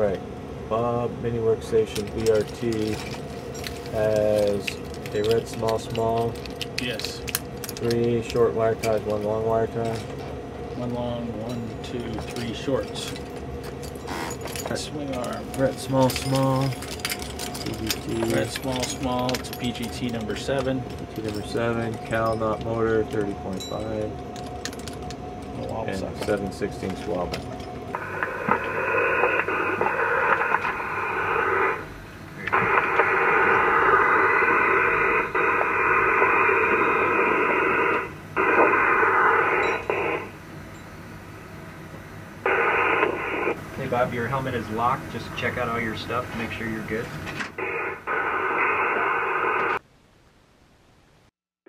Alright, Bob Mini Workstation BRT has a red small small, Yes. three short wire ties, one long wire tie. One long, one, two, three shorts. Swing arm. Red small small, CVT, Red small small to PGT number seven. T number seven, Cal knot motor 30.5, The wobble and socket. 7 16 swabbing. Hey your helmet is locked. Just check out all your stuff, make sure you're good.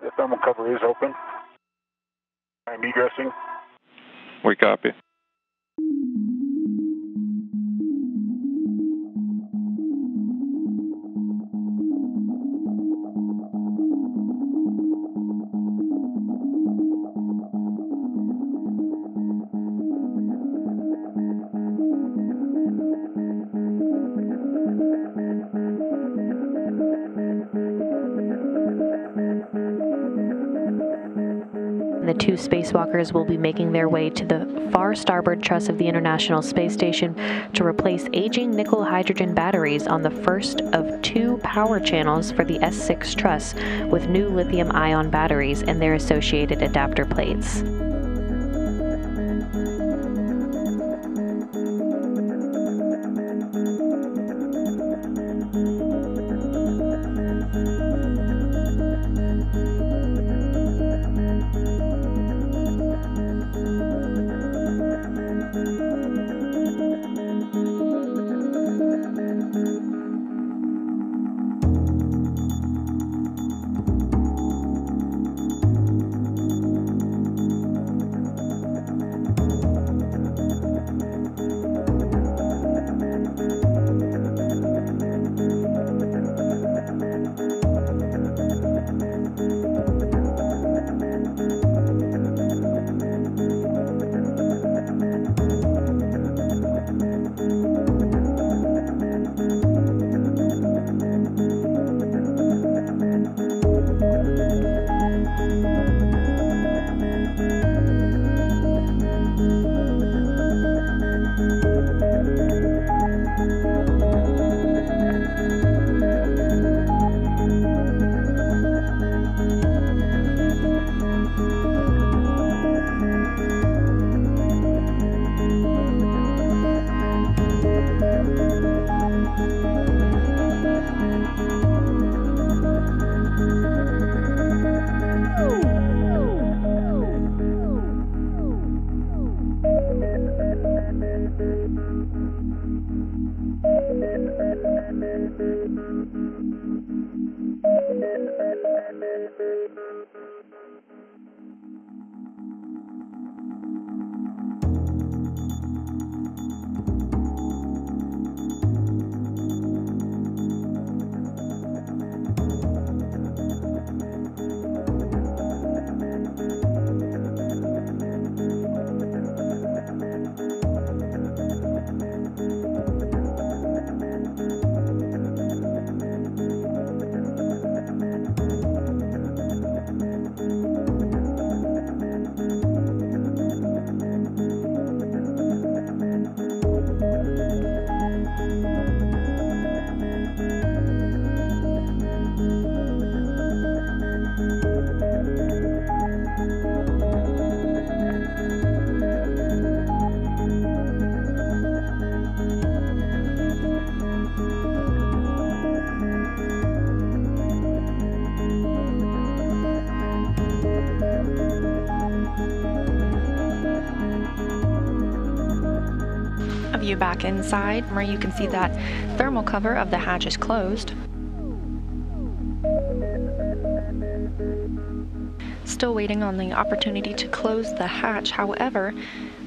The thermal cover is open. I'm egressing. We copy. Two spacewalkers will be making their way to the far starboard truss of the International Space Station to replace aging nickel hydrogen batteries on the first of two power channels for the S6 truss with new lithium ion batteries and their associated adapter plates. Thank you. View back inside where you can see that thermal cover of the hatch is closed. Still waiting on the opportunity to close the hatch. However,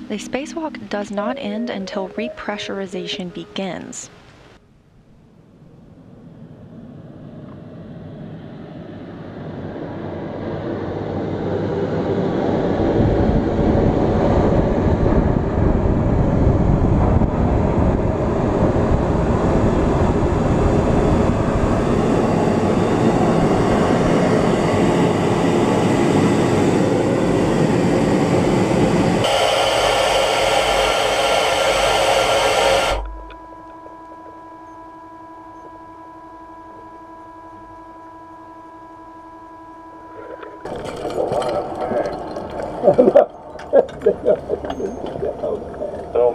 the spacewalk does not end until repressurization begins. So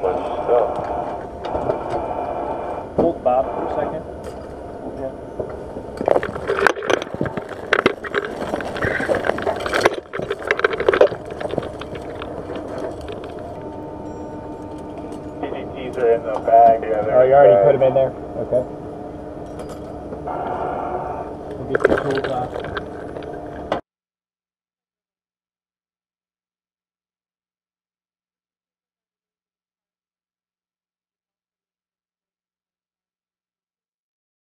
much stuff. Hold Bob for a second. PGTs are in the bag. Yeah, Oh, you already put them in there? Okay. We'll get your tools off.